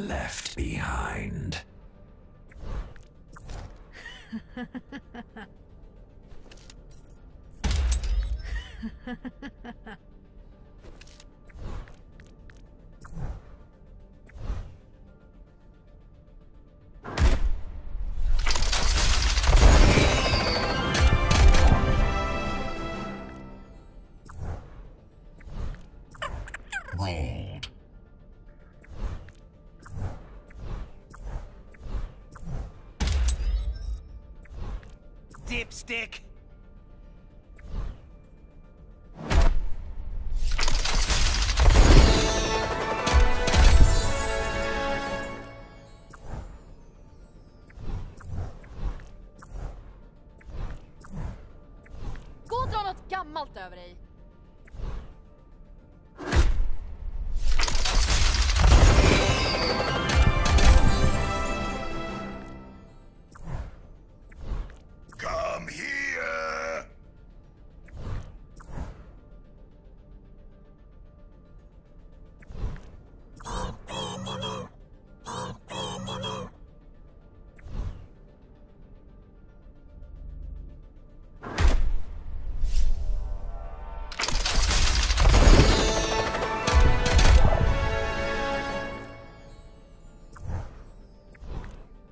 left behind. Dipstick! Gå och dra något gammalt över dig.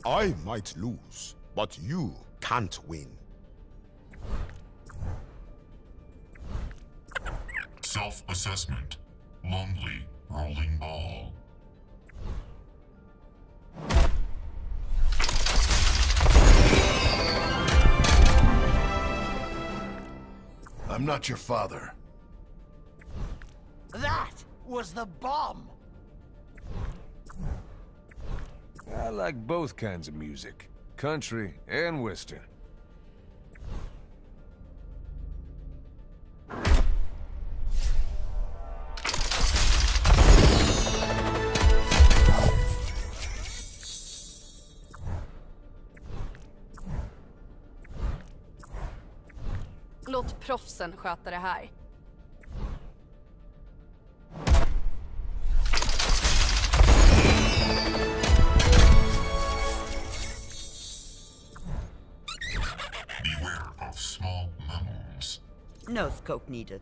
I might lose, but you can't win. Self-assessment. Lonely rolling ball. I'm not your father. That was the bomb! I like both kinds of music. Country and western. Låt proffsen sköta det här. No scope needed.